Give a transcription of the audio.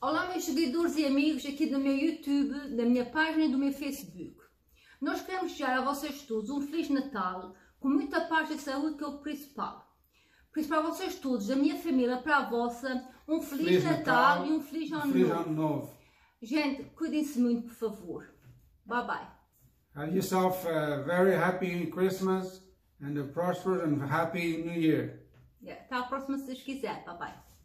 Olá meus seguidores e amigos aqui do meu YouTube, da minha página e do meu Facebook. Nós queremos desejar a vocês todos um Feliz Natal, com muita paz e saúde, que é o principal. Por isso, para vocês todos, da minha família para a vossa, um Feliz, Feliz Natal, Natal, e um Feliz Ano Feliz Novo. Ano Novo. Gente, cuidem-se muito, por favor. Bye bye. Have yourself a very happy Christmas and a prosperous and happy New Year. Yeah, Até a próxima, se Deus quiser. Bye bye.